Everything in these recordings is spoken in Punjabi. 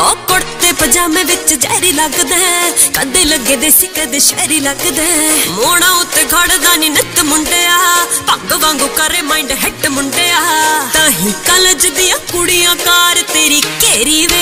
ਓ ਕੁੜਤੇ ਪਜਾਮੇ ਵਿੱਚ ਜ਼ਹਿਰੀ ਲੱਗਦਾ ਕਦੇ ਲੱਗੇ ਦੇ ਸੀ ਕਦੇ ਸ਼ਹਿਰੀ ਲੱਗਦਾ ਮੋਣਾ ਉੱਤੇ ਖੜਦਾ ਨੀ ਨੱਤ ਮੁੰਡਿਆ। ਪੱਗ ਵਾਂਗੂ ਕਰੇ ਮਾਈਂਡ ਹਿੱਟ ਮੁੰਡਿਆ। ਤਾਂ ਹੀ ਕਾਲਜ ਦੀਆਂ ਕੁੜੀਆਂ ਕਾਰ ਤੇਰੀ ਘੇਰੀ ਵੇ।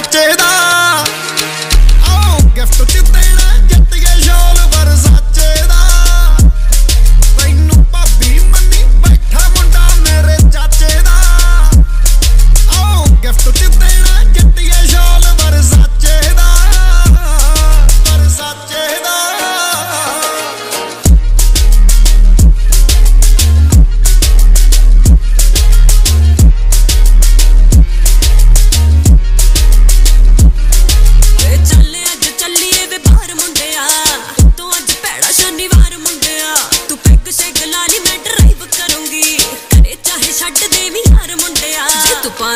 up to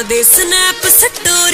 ਦੇ ਸਨੈਪ ਸਟੋਰੀ